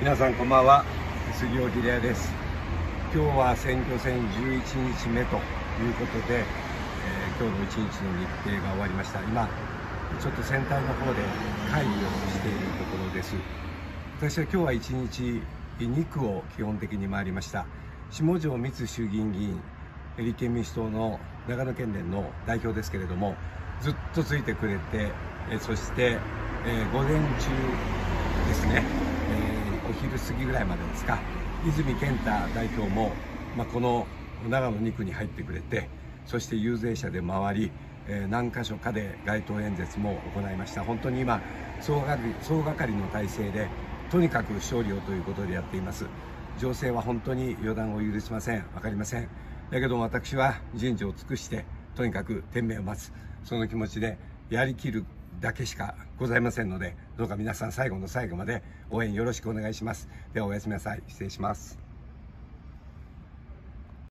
皆さんこんばんは。杉尾秀哉です。今日は選挙戦11日目ということで、えー、今日の1日の日程が終わりました。今ちょっと選対の方で会議をしているところです。私は今日は1日2区を基本的に回りました。下條光衆議院議員立憲民主党の長野県連の代表ですけれどもずっとついてくれてそして、えー、午前中ですね、えー昼過ぎぐらいまでですか。泉健太代表も、まあ、この長野2区に入ってくれてそして遊説車で回り、えー、何箇所かで街頭演説も行いました。本当に今総が総がかりの体制でとにかく勝利をということでやっています。情勢は本当に予断を許しません。分かりません。だけど私は人事を尽くしてとにかく天命を待つ。その気持ちでやりきるだけしかございませんのでどうか皆さん最後の最後まで応援よろしくお願いします。ではおやすみなさい。失礼します。